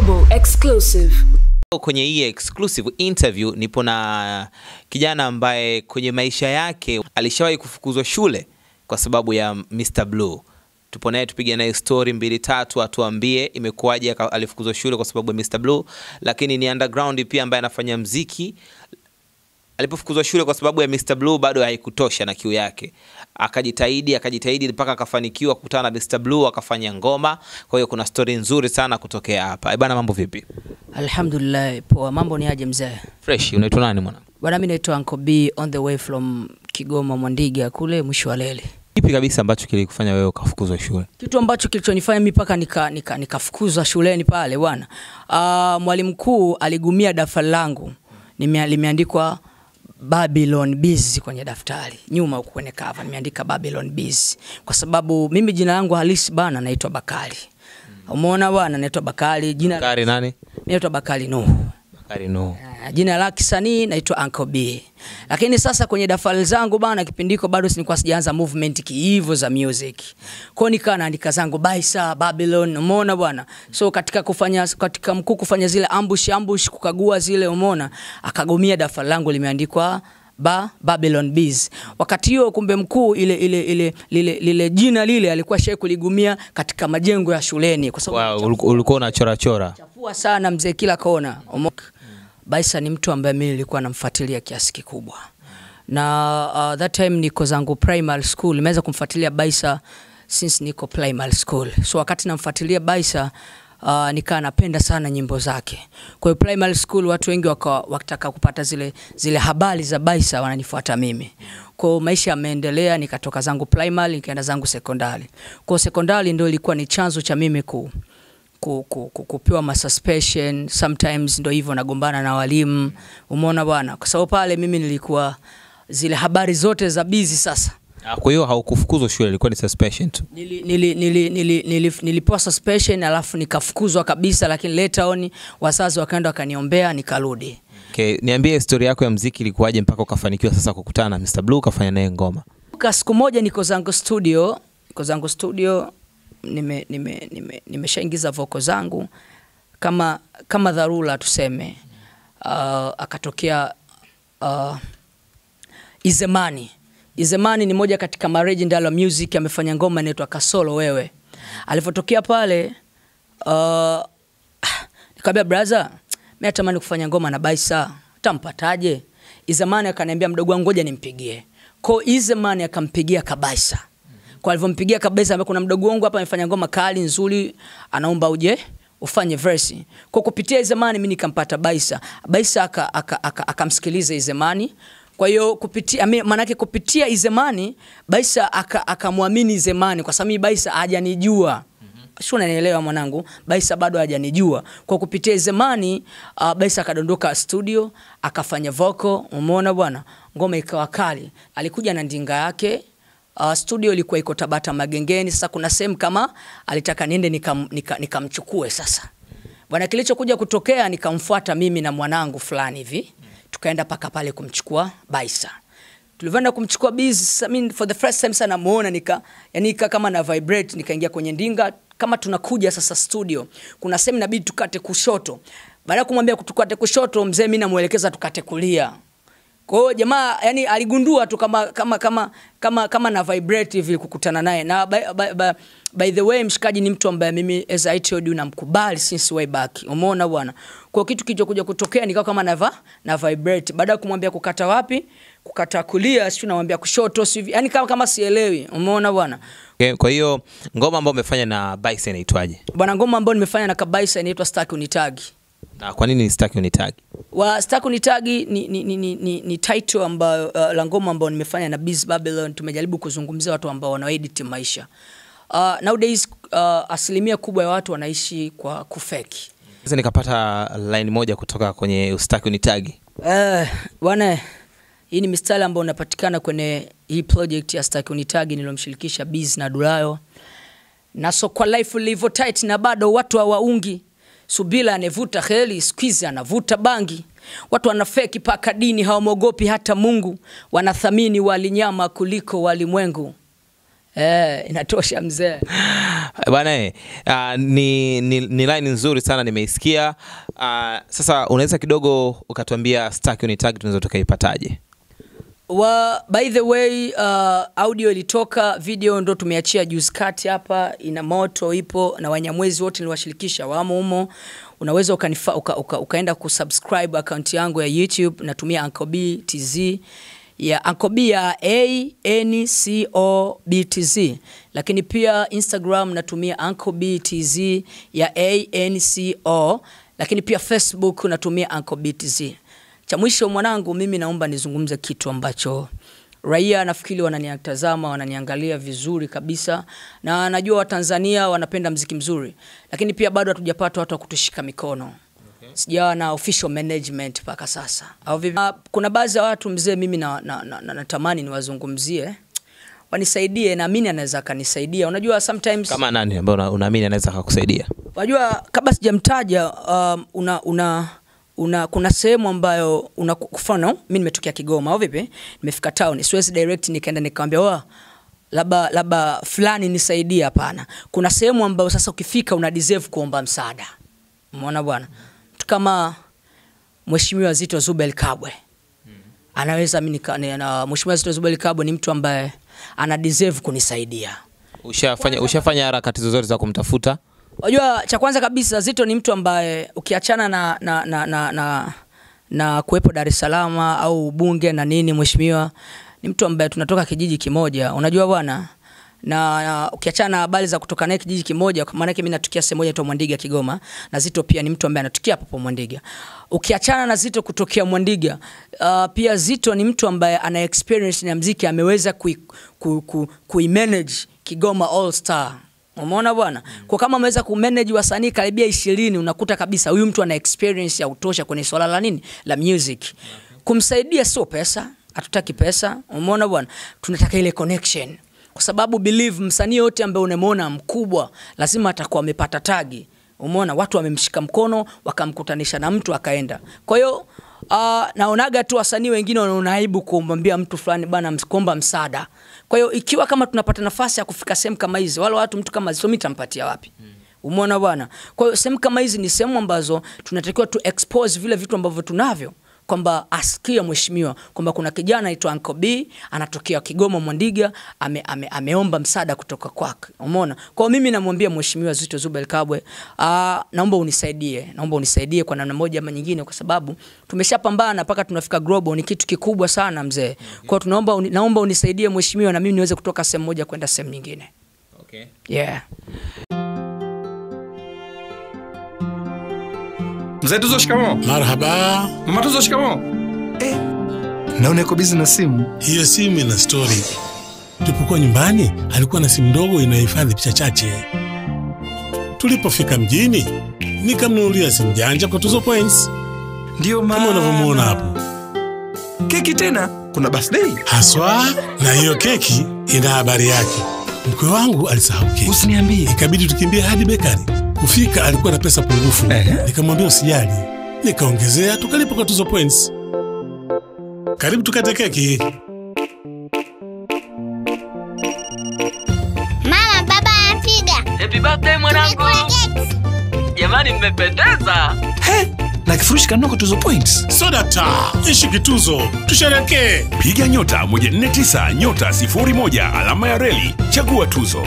Global exclusive. Kwenye hii exclusive interview nipo na kijana ambaye kwenye maisha yake alishawahi kufukuzwa shule kwa sababu ya Mr Blue. Tupo naye tupige naye story mbili tatu, atuambie imekuwaje alifukuzwa shule kwa sababu ya Mr Blue, lakini ni underground pia ambaye anafanya mziki alipofukuzwa shule kwa sababu ya Mr Blue bado haikutosha na kiu yake, akajitahidi akajitahidi mpaka akafanikiwa kukutana na Mr Blue akafanya ngoma. Kwa hiyo kuna story nzuri sana kutokea hapa. Eh bana, mambo vipi? Alhamdulillah, poa. Mambo ni aje mzee? Fresh. Unaitwa nani mwana? Bwana, mimi naitwa Uncle B on the way from Kigoma Mwandiga kule mwisho wa leli. Kipi kabisa ambacho kilikufanya wewe ukafukuzwa shule? Kitu ambacho kilichonifanya mimi mpaka nika, nika, nikafukuzwa shuleni pale bwana, uh, mwalimu mkuu aligumia daftari langu Nimeandikwa limeandikwa Babylon Biz kwenye daftari nyuma huko kwenye cover nimeandika Babylon Biz kwa sababu mimi jina langu halisi bana naitwa Bakari. Umeona bana naitwa Bakari, jina Bakari nani? naitwa Bakari Nuhu. Bakari Nuhu. Ah, jina la kisanii naitwa Uncle B. Lakini sasa kwenye daftari zangu bana, kipindiko bado nilikuwa sijaanza movement kiivo za music. Kwa nikaa naandika zangu Baisa, Babylon, umeona bwana. So katika kufanya katika mkuu kufanya zile ambush ambush kukagua zile umeona, akagomia daftari langu limeandikwa ba Babylon Bees. Wakati hiyo kumbe mkuu ile ile ile lile, lile jina lile alikuwa shai kuligumia katika majengo ya shuleni kwa sababu Wow, ulikuwa unachora chora. chafua sana mzee kila kona. Omo- Baisa ni mtu ambaye mimi nilikuwa namfuatilia kiasi kikubwa, na uh, that time niko zangu primary school, nimeweza kumfuatilia Baisa since niko primary school. So wakati namfuatilia Baisa uh, nikaa napenda sana nyimbo zake. Kwa hiyo primary school watu wengi waka, wakitaka kupata zile, zile habari za Baisa wananifuata mimi. Kwa maisha yameendelea, nikatoka zangu primary nikaenda zangu sekondari. Kwa sekondari ndio ilikuwa ni chanzo cha mimi ku ku, ku, ku, kupewa masuspension sometimes, ndo hivyo nagombana na walimu, umeona bwana, kwa sababu pale mimi nilikuwa zile habari zote za bizi sasa Ah, Kwa hiyo haukufukuzwa shule, ilikuwa ni suspension tu. nili, nili, nili, nili, nili, nilipewa suspension alafu nikafukuzwa kabisa, lakini later on wazazi wakaenda wakaniombea nikarudi. Okay, niambie historia yako ya mziki ilikuwaje mpaka ukafanikiwa sasa kukutana na Mr Blue ukafanya naye ngoma. Siku moja niko zangu studio, niko zangu studio nime nime nime nimeshaingiza voko zangu kama kama dharura tuseme. Uh, akatokea uh, Izemani. Izemani ni moja katika maregendal wa music amefanya ngoma inaitwa Kasolo wewe. Alivyotokea pale uh, nikamwambia brother, mimi natamani kufanya ngoma na Baisa. Tampataje? Izemani akaniambia mdogo wangu ngoja nimpigie. Kwa Izemani akampigia Kabaisa. Kwa alivyompigia kabisa, ambaye kuna mdogo wangu hapa amefanya ngoma kali nzuri anaomba uje ufanye verse. Kwa kupitia Izemani mimi nikampata Baisa. Baisa akamsikiliza aka, aka, aka Izemani. Kwa hiyo kupitia maana yake kupitia Izemani Baisa aka- akamwamini Izemani kwa sababu mimi Baisa hajanijua. Sio unanielewa mwanangu? Baisa bado hajanijua. Kwa kupitia Izemani uh, baisa akadondoka studio akafanya vocal. Umeona bwana? Ngoma ikawa kali. Alikuja na ndinga yake uh, studio ilikuwa iko tabata magengeni. Sasa kuna sehemu kama alitaka niende nikamchukue nika, nika sasa. Bwana kilichokuja kutokea nikamfuata mimi na mwanangu fulani hivi. Tukaenda paka pale kumchukua baisa. Tulivyoenda kumchukua Biz, I mean, for the first time sana muona nika yani nika kama na vibrate nikaingia kwenye ndinga. Kama tunakuja sasa studio kuna sehemu inabidi tukate kushoto. Baada ya kumwambia tukate kushoto mzee mimi namuelekeza tukate kulia kwa hiyo jamaa yani aligundua tu kama kama kama kama kama na vibrate hivi kukutana naye. Na by, by, by, by the way mshikaji ni mtu ambaye mimi as I told you namkubali since way back. Umeona bwana? Kwa kitu kilichokuja kutokea nikawa kama na na vibrate. Baada ya kumwambia kukata wapi kukata kulia sio namwambia kushoto sio yani kama kama sielewi. Umeona bwana? Okay, kwa hiyo ngoma ambayo umefanya na Bison inaitwaje? bwana ngoma ambayo nimefanya na Kabaisa inaitwa Staki Unitagi Na kwa nini sitaki unitagi? wa sitaki Unitagi ni, ni, ni, ni, ni, ni title ambayo uh, la ngoma ambayo nimefanya na Biz Babylon. Tumejaribu kuzungumzia watu ambao wanaedit maisha uh, nowadays uh, asilimia kubwa ya watu wanaishi kwa kufeki Sasa nikapata line moja kutoka kwenye usitaki unitagi. Eh, bwana hii ni mistari ambayo unapatikana kwenye hii project ya Staki Unitagi nilomshirikisha Biz na Dulayo. Na so kwa life ilivyo tight na bado watu hawaungi. Subila anevuta heli, squeeze anavuta bangi. Watu wanafeki paka dini hawamwogopi hata Mungu. Wanathamini walinyama kuliko walimwengu. eh, inatosha mzee bwana uh, ni, ni, ni line nzuri sana nimeisikia uh, sasa unaweza kidogo ukatuambia stack Unitag tunaweza tukaipataje wa by the way uh, audio ilitoka video ndo tumeachia juzi kati hapa ina moto ipo na wanyamwezi wote niliwashirikisha wamo humo. Unaweza ukanifa, uka, uka, ukaenda kusubscribe account yangu ya youtube natumia Uncle B tz ya Uncle B ya a n c o b t z. Lakini pia instagram natumia Uncle B ya a n c o. Lakini pia facebook natumia Uncle B tz cha mwisho mwanangu, mimi naomba nizungumze kitu ambacho raia nafikiri wananiatazama wananiangalia vizuri kabisa, na najua Watanzania wanapenda mziki mzuri, lakini pia bado hatujapata watu wa kutushika mikono. Sijawa na official management mpaka sasa? Ah, Kuna baadhi ya watu mzee, mimi na, na, na, na, natamani niwazungumzie. Wanisaidie, naamini anaweza akanisaidia. Unajua sometimes kama nani? Ambaye unaamini anaweza akakusaidia? Unajua, kabla sijamtaja um, una, una, una, kuna sehemu ambayo una mfano mi nimetokea Kigoma au vipi, nimefika town, siwezi direct nikaenda nikamwambia wa labda labda fulani nisaidie. Hapana, kuna sehemu ambayo sasa ukifika una deserve kuomba msaada. Umeona bwana, mtu kama Mheshimiwa Zito Zubel Kabwe anaweza mimi na Mheshimiwa Zito Zubel Kabwe ni mtu ambaye ana deserve kunisaidia. ushafanya ushafanya harakati zozote za kumtafuta Unajua, cha kwanza kabisa Zito ni mtu ambaye ukiachana na, na, na, na, na, na kuwepo Dar es Salaam au bunge na nini, mheshimiwa ni mtu ambaye tunatoka kijiji kimoja, unajua bwana na, na ukiachana na habari za kutoka naye kijiji kimoja, kwa maana yake mimi natukia sehemu moja tu Mwandiga Kigoma, na Zito pia ni mtu ambaye anatukia hapo Mwandiga. Ukiachana na Zito kutokea Mwandiga, uh, pia Zito ni mtu ambaye ana experience na mziki, ameweza kui, ku, ku, kuimanage Kigoma All Star Umeona bwana? Kwa kama ameweza kumanage wasanii karibia ishirini, unakuta kabisa huyu mtu ana experience ya utosha kwenye swala la nini? La music. Kumsaidia sio pesa, hatutaki pesa. Umeona bwana? Tunataka ile connection. Kwa sababu believe msanii yote ambaye unamwona mkubwa lazima atakuwa amepata tagi. Umeona watu wamemshika mkono wakamkutanisha na mtu akaenda. Kwa hiyo uh, naonaga tu wasanii wengine wanaona aibu kumwambia mtu fulani bana kuomba msaada. Kwa hiyo ikiwa kama tunapata nafasi ya kufika sehemu kama hizi, wala watu mtu kama Zito tampatia wapi? wapi? Umeona bwana? Kwa hiyo sehemu kama hizi ni sehemu ambazo tunatakiwa tu expose vile vitu ambavyo tunavyo kwamba asikia mheshimiwa kwamba kuna kijana anaitwa Uncle B anatokea Kigoma Mwandiga ame, ame, ameomba msaada kutoka kwake. Umeona? Kwa mimi namwambia mheshimiwa Zito Zubel Kabwe, ah, naomba unisaidie, naomba unisaidie kwa namna moja ama nyingine, kwa sababu tumeshapambana mpaka tunafika global, ni kitu kikubwa sana mzee. Kwa tunaomba uni, naomba unisaidie mheshimiwa, na mimi niweze kutoka sehemu moja kwenda sehemu nyingine. okay. Yeah. Mzee Tuzo, shikamoo. Marhaba, Mama Tuzo, shikamoo. Eh, naona uko busy na simu. hiyo simu ina stori. Tulipokuwa nyumbani, alikuwa na simu ndogo inayohifadhi picha chache. Tulipofika mjini, nikamnunulia simu janja kwa Tuzo Points, Ndio kama maana unavyomwona hapo Keki tena? Kuna birthday? haswa, na hiyo keki ina habari yake. Mkwe wangu alisahau keki, Usiniambie. ikabidi tukimbie hadi bekari. Kufika alikuwa na pesa pungufu, nikamwambia usijali, nikaongezea tukalipa kwa Tuzo Points. Karibu tukate keki. Mama, baba anapiga. Happy birthday mwanangu. Jamani mmependeza. He, na kifurushi kanoko Tuzo Points. Soda ta ishi kituzo, tusherekee. piga nyota 149 nyota 01 alama ya reli chagua tuzo